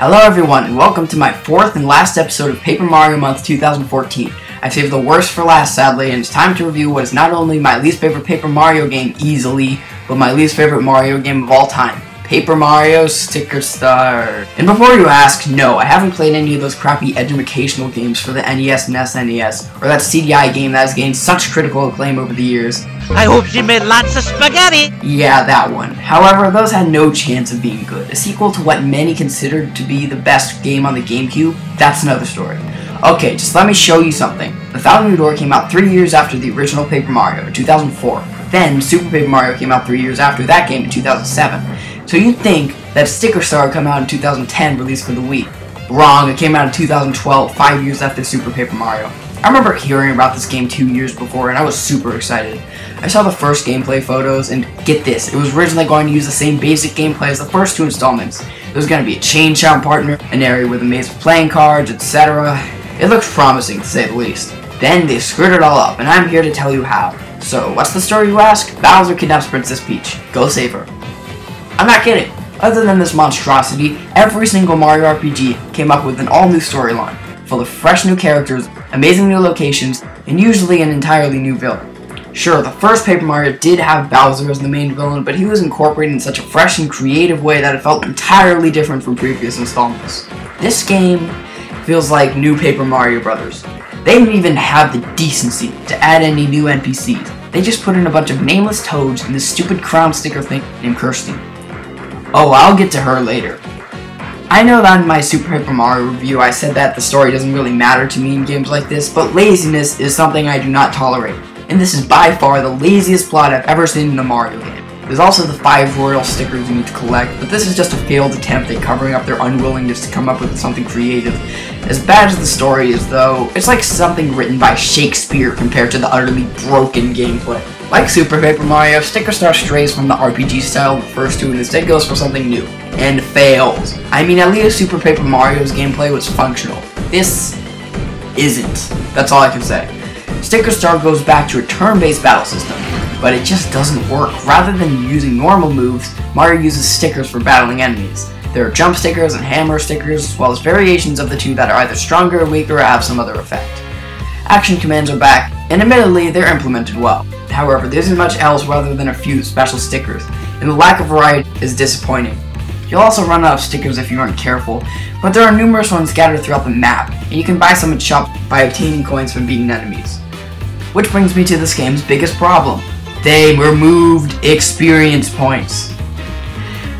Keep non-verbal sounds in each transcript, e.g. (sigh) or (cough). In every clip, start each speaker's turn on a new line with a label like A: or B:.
A: Hello everyone and welcome to my fourth and last episode of Paper Mario Month 2014. I saved the worst for last sadly and it's time to review what is not only my least favorite Paper Mario game easily, but my least favorite Mario game of all time. Paper Mario Sticker Star. And before you ask, no, I haven't played any of those crappy educational games for the NES and SNES, or that CDI game that has gained such critical acclaim over the years.
B: I hope she made lots of spaghetti!
A: Yeah, that one. However, those had no chance of being good. A sequel to what many considered to be the best game on the GameCube? That's another story. Okay, just let me show you something. The Thousand Year Door came out three years after the original Paper Mario in 2004. Then, Super Paper Mario came out three years after that game in 2007. So you'd think that Sticker Star would come out in 2010, released for the Wii. Wrong, it came out in 2012, five years after Super Paper Mario. I remember hearing about this game two years before and I was super excited. I saw the first gameplay photos and get this, it was originally going to use the same basic gameplay as the first two installments. There was going to be a chain chomp partner, an area with a maze of playing cards, etc. It looked promising to say the least. Then they screwed it all up and I'm here to tell you how. So what's the story you ask? Bowser kidnaps Princess Peach. Go save her. I'm not kidding. Other than this monstrosity, every single Mario RPG came up with an all-new storyline, full of fresh new characters, amazing new locations, and usually an entirely new villain. Sure, the first Paper Mario did have Bowser as the main villain, but he was incorporated in such a fresh and creative way that it felt entirely different from previous installments. This game feels like new Paper Mario Brothers. They didn't even have the decency to add any new NPCs. They just put in a bunch of nameless toads and this stupid crown sticker thing named Kersti. Oh, I'll get to her later. I know that in my Super Paper Mario review I said that the story doesn't really matter to me in games like this, but laziness is something I do not tolerate, and this is by far the laziest plot I've ever seen in a Mario game. There's also the five royal stickers you need to collect, but this is just a failed attempt at covering up their unwillingness to come up with something creative. As bad as the story is though, it's like something written by Shakespeare compared to the utterly broken gameplay. Like Super Paper Mario, Sticker Star strays from the RPG style of the first two and instead goes for something new. Fails. I mean, at least Super Paper Mario's gameplay was functional. This isn't. That's all I can say. Sticker Star goes back to a turn-based battle system, but it just doesn't work. Rather than using normal moves, Mario uses stickers for battling enemies. There are jump stickers and hammer stickers, as well as variations of the two that are either stronger, weaker, or have some other effect. Action commands are back, and admittedly, they're implemented well. However, there isn't much else rather than a few special stickers, and the lack of variety is disappointing. You'll also run out of stickers if you aren't careful, but there are numerous ones scattered throughout the map, and you can buy some at shop by obtaining coins from beating enemies. Which brings me to this game's biggest problem. They removed experience points.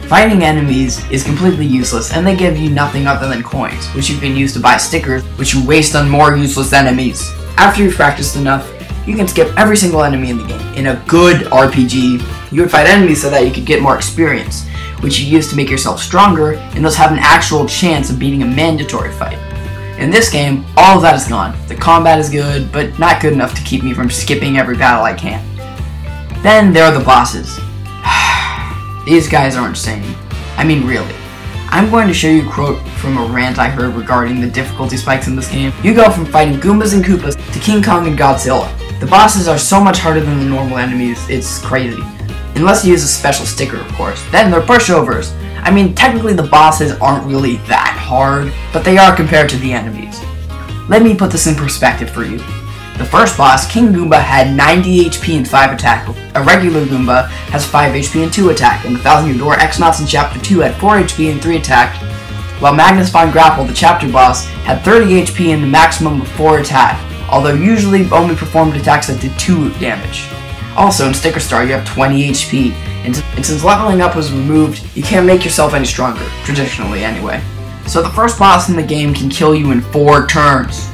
A: Fighting enemies is completely useless, and they give you nothing other than coins, which you can use to buy stickers, which you waste on more useless enemies. After you've practiced enough, you can skip every single enemy in the game. In a good RPG, you would fight enemies so that you could get more experience, which you use to make yourself stronger, and thus have an actual chance of beating a mandatory fight. In this game, all of that is gone. The combat is good, but not good enough to keep me from skipping every battle I can. Then there are the bosses. (sighs) These guys are insane. I mean, really. I'm going to show you a quote from a rant I heard regarding the difficulty spikes in this game. You go from fighting Goombas and Koopas to King Kong and Godzilla. The bosses are so much harder than the normal enemies, it's crazy. Unless you use a special sticker, of course. Then they're pushovers. I mean, technically the bosses aren't really that hard, but they are compared to the enemies. Let me put this in perspective for you. The first boss, King Goomba, had 90 HP and 5 attack. A regular Goomba has 5 HP and 2 attack, and the Thousand Year Door X-Nauts in Chapter 2 had 4 HP and 3 attack, while Magnus Von Grapple, the chapter boss, had 30 HP and a maximum of 4 attack, although usually only performed attacks that did 2 damage. Also, in Sticker Star, you have 20 HP, and, and since leveling up was removed, you can't make yourself any stronger, traditionally anyway. So the first boss in the game can kill you in 4 turns.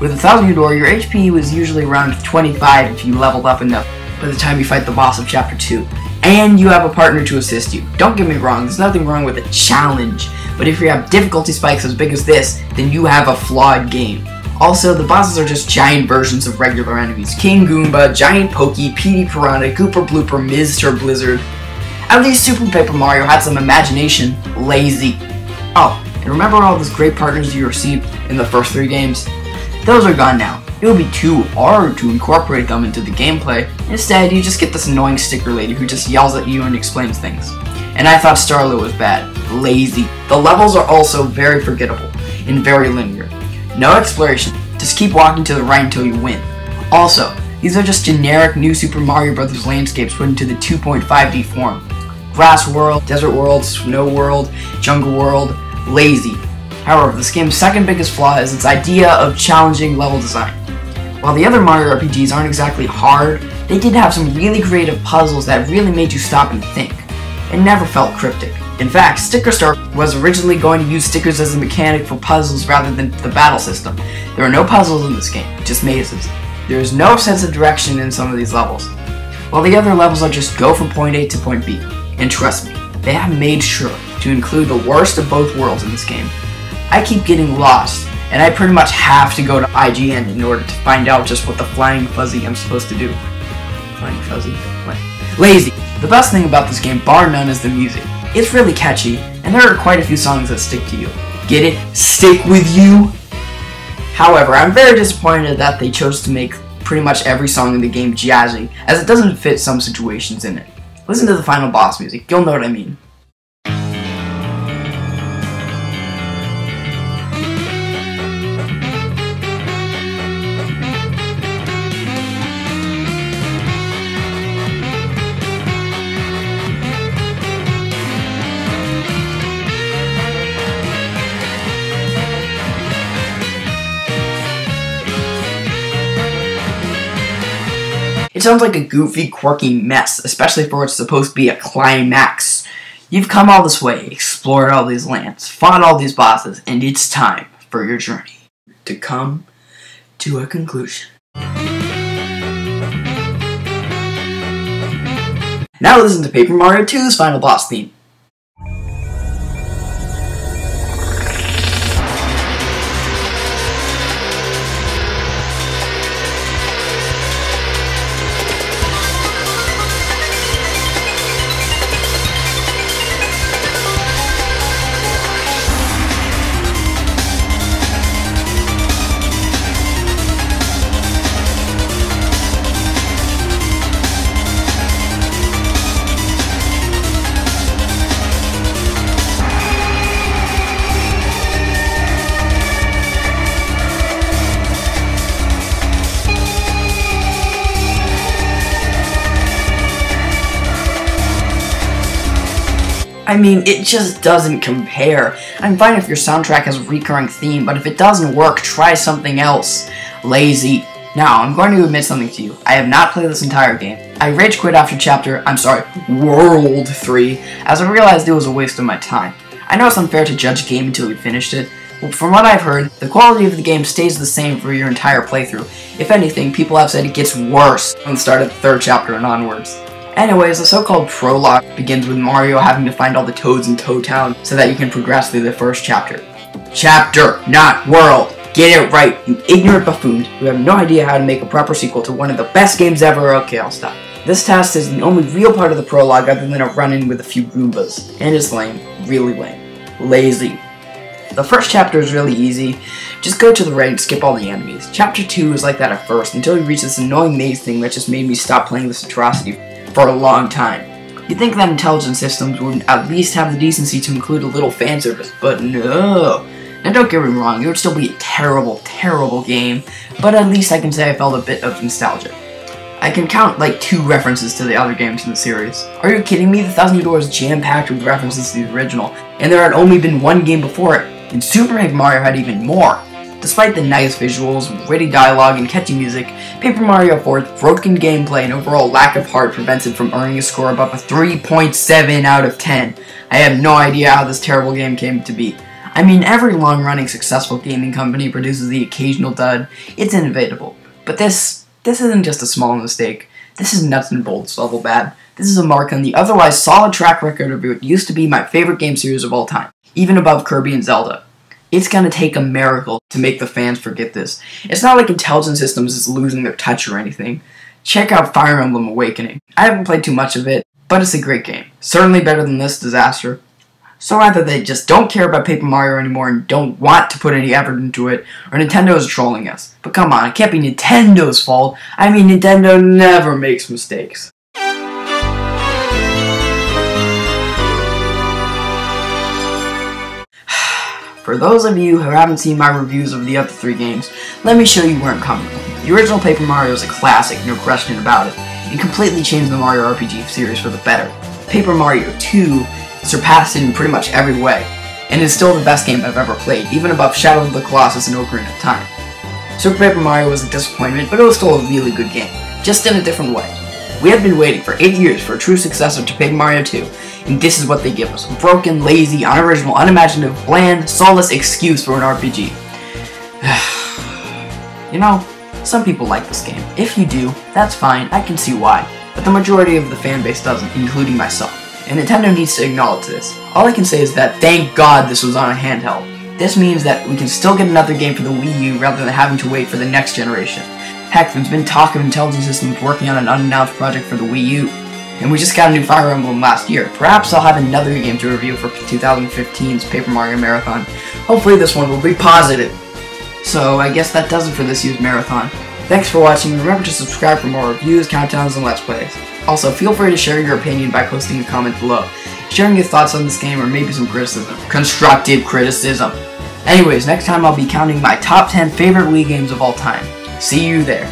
A: With a Thousand Door, your HP was usually around 25 if you leveled up enough by the time you fight the boss of Chapter 2. And you have a partner to assist you. Don't get me wrong, there's nothing wrong with a challenge, but if you have difficulty spikes as big as this, then you have a flawed game. Also, the bosses are just giant versions of regular enemies. King Goomba, Giant Pokey, Petey Piranha, Gooper Blooper, Mr. Blizzard. At least Super Paper Mario had some imagination. Lazy. Oh, and remember all those great partners you received in the first three games? Those are gone now. It would be too hard to incorporate them into the gameplay. Instead, you just get this annoying sticker lady who just yells at you and explains things. And I thought Starla was bad. lazy. The levels are also very forgettable and very linear. No exploration, just keep walking to the right until you win. Also, these are just generic new Super Mario Bros. landscapes put into the 2.5D form. Grass World, Desert World, Snow World, Jungle World, lazy. However, this game's second biggest flaw is its idea of challenging level design. While the other Mario RPGs aren't exactly hard, they did have some really creative puzzles that really made you stop and think. It never felt cryptic. In fact, Sticker Star was originally going to use stickers as a mechanic for puzzles rather than the battle system. There are no puzzles in this game, just mazes. There is no sense of direction in some of these levels. While the other levels are just go from point A to point B. And trust me, they have made sure to include the worst of both worlds in this game. I keep getting lost, and I pretty much have to go to IGN in order to find out just what the flying fuzzy I'm supposed to do. Flying fuzzy? What? Lazy. The best thing about this game, bar none, is the music. It's really catchy, and there are quite a few songs that stick to you. Get it? Stick with you? However, I'm very disappointed that they chose to make pretty much every song in the game jazzy, as it doesn't fit some situations in it. Listen to the final boss music, you'll know what I mean. Sounds like a goofy, quirky mess, especially for what's supposed to be a climax. You've come all this way, explored all these lands, fought all these bosses, and it's time for your journey to come to a conclusion. Now listen to Paper Mario 2's final boss theme. I mean, it just doesn't compare. I'm fine if your soundtrack has a recurring theme, but if it doesn't work, try something else. Lazy. Now, I'm going to admit something to you. I have not played this entire game. I rage quit after chapter, I'm sorry, World 3, as I realized it was a waste of my time. I know it's unfair to judge a game until you finished it, but from what I've heard, the quality of the game stays the same for your entire playthrough. If anything, people have said it gets worse from the start of the third chapter and onwards. Anyways, the so-called prologue begins with Mario having to find all the toads in Toad Town so that you can progress through the first chapter. Chapter, not world! Get it right, you ignorant buffoon who have no idea how to make a proper sequel to one of the best games ever. Okay, I'll stop. This task is the only real part of the prologue other than a run-in with a few Goombas. And it's lame. Really lame. Lazy. The first chapter is really easy. Just go to the right and skip all the enemies. Chapter 2 is like that at first, until you reach this annoying maze thing that just made me stop playing this atrocity for a long time. You'd think that intelligent systems would at least have the decency to include a little fan service, but no. Now don't get me wrong, it would still be a terrible, terrible game, but at least I can say I felt a bit of nostalgia. I can count like two references to the other games in the series. Are you kidding me? The Thousand Year Door is jam-packed with references to the original, and there had only been one game before it, and Super Mario had even more. Despite the nice visuals, witty dialogue, and catchy music, Paper Mario 4's broken gameplay and overall lack of heart prevents it from earning a score above a 3.7 out of 10. I have no idea how this terrible game came to be. I mean, every long-running successful gaming company produces the occasional dud. It's inevitable. But this, this isn't just a small mistake. This is nuts and bolts level bad. This is a mark on the otherwise solid track record of what used to be my favorite game series of all time, even above Kirby and Zelda. It's gonna take a miracle to make the fans forget this. It's not like Intelligent Systems is losing their touch or anything. Check out Fire Emblem Awakening. I haven't played too much of it, but it's a great game. Certainly better than this disaster. So either they just don't care about Paper Mario anymore and don't want to put any effort into it, or Nintendo is trolling us. But come on, it can't be Nintendo's fault. I mean, Nintendo never makes mistakes. For those of you who haven't seen my reviews of the other three games, let me show you where I'm coming from. The original Paper Mario is a classic, no question about it, and completely changed the Mario RPG series for the better. Paper Mario 2 surpassed it in pretty much every way, and is still the best game I've ever played, even above Shadow of the Colossus and Ocarina of Time. Super Paper Mario was a disappointment, but it was still a really good game, just in a different way. We had been waiting for 8 years for a true successor to Paper Mario 2, and this is what they give us. Broken, lazy, unoriginal, unimaginative, bland, soulless excuse for an RPG. (sighs) you know, some people like this game. If you do, that's fine, I can see why. But the majority of the fanbase doesn't, including myself. And Nintendo needs to acknowledge this. All I can say is that thank God this was on a handheld. This means that we can still get another game for the Wii U rather than having to wait for the next generation. Heck, there's been talk of Intelligent Systems working on an unannounced project for the Wii U, and we just got a new Fire Emblem last year. Perhaps I'll have another game to review for 2015's Paper Mario Marathon. Hopefully this one will be positive. So I guess that does it for this year's marathon. Thanks for watching, remember to subscribe for more reviews, countdowns, and let's plays. Also, feel free to share your opinion by posting a comment below, sharing your thoughts on this game or maybe some criticism. Constructive criticism. Anyways, next time I'll be counting my top 10 favorite Wii games of all time. See you there.